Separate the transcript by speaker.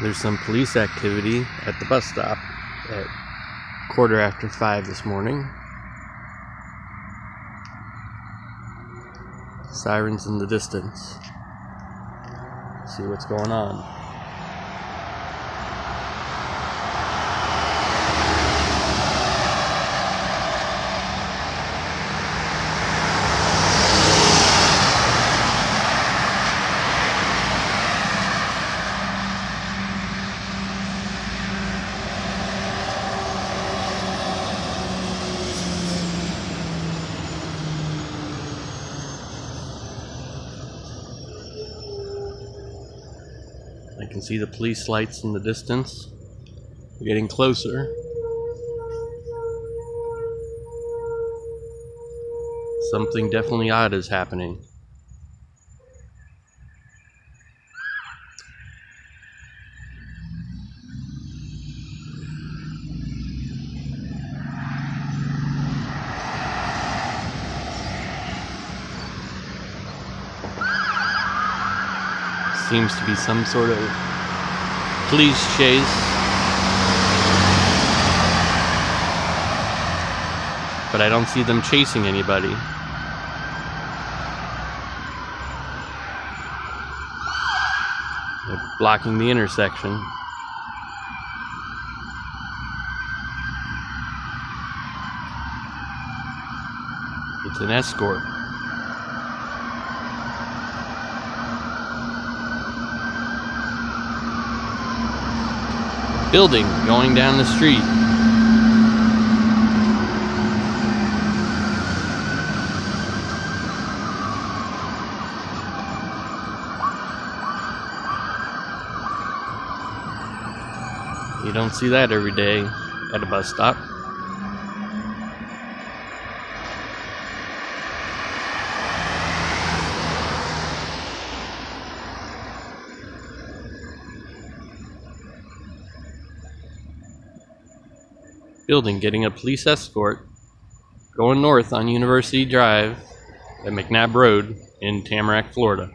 Speaker 1: There's some police activity at the bus stop at quarter after five this morning. Sirens in the distance. See what's going on. I can see the police lights in the distance. We're getting closer. Something definitely odd is happening. Seems to be some sort of police chase. But I don't see them chasing anybody. They're blocking the intersection. It's an escort. Building going down the street. You don't see that every day at a bus stop. Building getting a police escort going north on University Drive at McNab Road in Tamarac, Florida.